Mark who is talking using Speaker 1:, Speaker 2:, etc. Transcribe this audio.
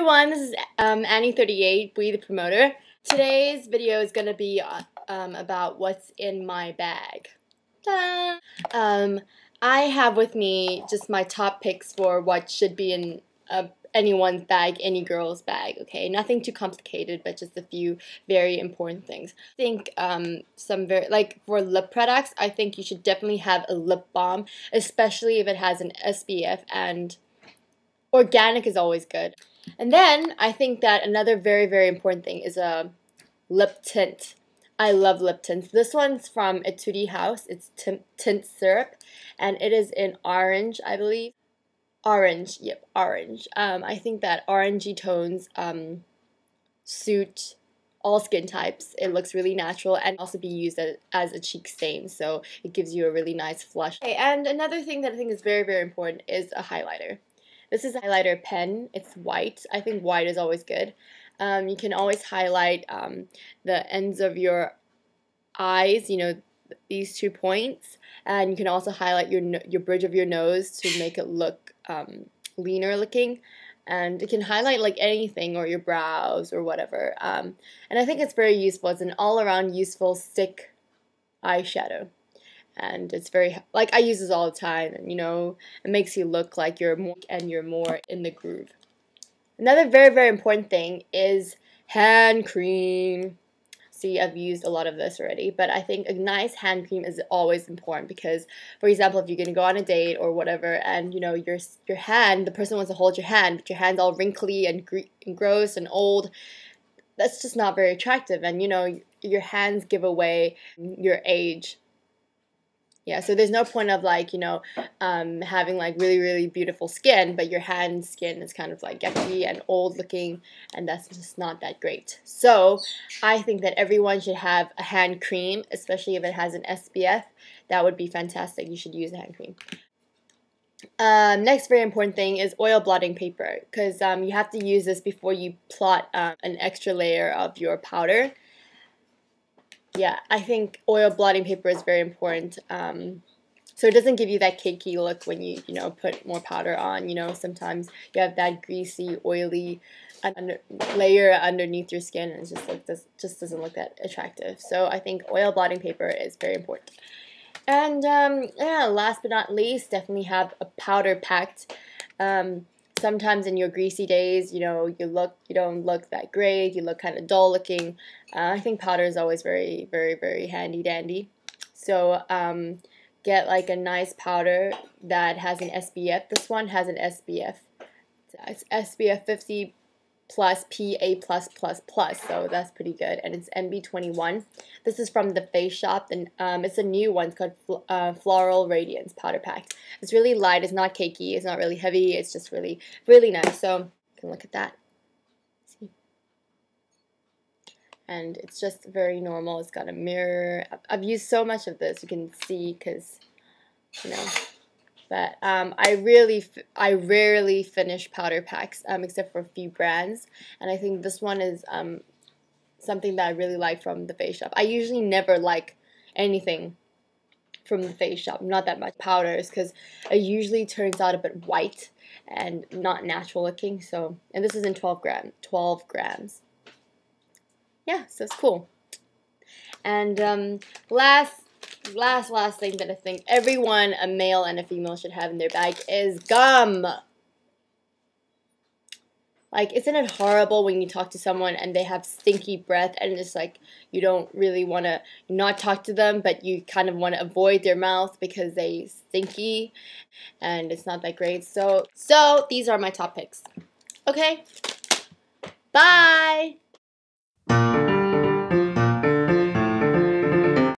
Speaker 1: everyone, this is um, Annie38, We the Promoter. Today's video is going to be um, about what's in my bag. Um, I have with me just my top picks for what should be in uh, anyone's bag, any girl's bag, okay? Nothing too complicated, but just a few very important things. I think um, some very, like for lip products, I think you should definitely have a lip balm, especially if it has an SPF and organic is always good. And then I think that another very, very important thing is a lip tint. I love lip tints. This one's from Etude House. It's tint, tint syrup, and it is in orange, I believe. Orange, yep, orange. Um, I think that orangey tones um, suit all skin types. It looks really natural and also be used as, as a cheek stain, so it gives you a really nice flush. Okay, and another thing that I think is very, very important is a highlighter. This is a highlighter pen. It's white. I think white is always good. Um, you can always highlight um, the ends of your eyes, you know, these two points. And you can also highlight your, your bridge of your nose to make it look um, leaner looking. And it can highlight like anything or your brows or whatever. Um, and I think it's very useful. It's an all around useful stick eyeshadow and it's very like I use this all the time and you know it makes you look like you're more and you're more in the groove. Another very very important thing is hand cream. See, I've used a lot of this already, but I think a nice hand cream is always important because, for example, if you're gonna go on a date or whatever, and you know your your hand, the person wants to hold your hand, but your hand's all wrinkly and, and gross and old, that's just not very attractive. And you know your hands give away your age yeah, so there's no point of like, you know, um, having like really, really beautiful skin, but your hand skin is kind of like yucky and old looking, and that's just not that great. So I think that everyone should have a hand cream, especially if it has an SPF. That would be fantastic. You should use a hand cream. Um, next very important thing is oil blotting paper because um, you have to use this before you plot um, an extra layer of your powder yeah, I think oil blotting paper is very important. Um, so it doesn't give you that cakey look when you, you know, put more powder on. You know, sometimes you have that greasy, oily under, layer underneath your skin and it just like this just doesn't look that attractive. So I think oil blotting paper is very important. And um, yeah, last but not least, definitely have a powder pact. Um, sometimes in your greasy days, you know, you look, you don't look that great, you look kind of dull looking. Uh, I think powder is always very, very, very handy dandy. So um, get like a nice powder that has an SPF. This one has an SPF. It's SPF 50 plus PA plus plus plus, so that's pretty good. And it's MB21. This is from the Face Shop, and um, it's a new one. It's called uh, Floral Radiance Powder Pact. It's really light. It's not cakey. It's not really heavy. It's just really, really nice. So you can look at that. See? And it's just very normal. It's got a mirror. I've used so much of this. You can see because, you know, but um, I really, I rarely finish powder packs um, except for a few brands, and I think this one is um, something that I really like from the Face Shop. I usually never like anything from the Face Shop, not that much powders, because it usually turns out a bit white and not natural looking. So, and this is in 12 gram, 12 grams. Yeah, so it's cool. And um, last last, last thing that I think everyone, a male and a female, should have in their bag is gum. Like, isn't it horrible when you talk to someone and they have stinky breath and it's like you don't really want to not talk to them, but you kind of want to avoid their mouth because they stinky and it's not that great. So, so these are my top picks. Okay. Bye.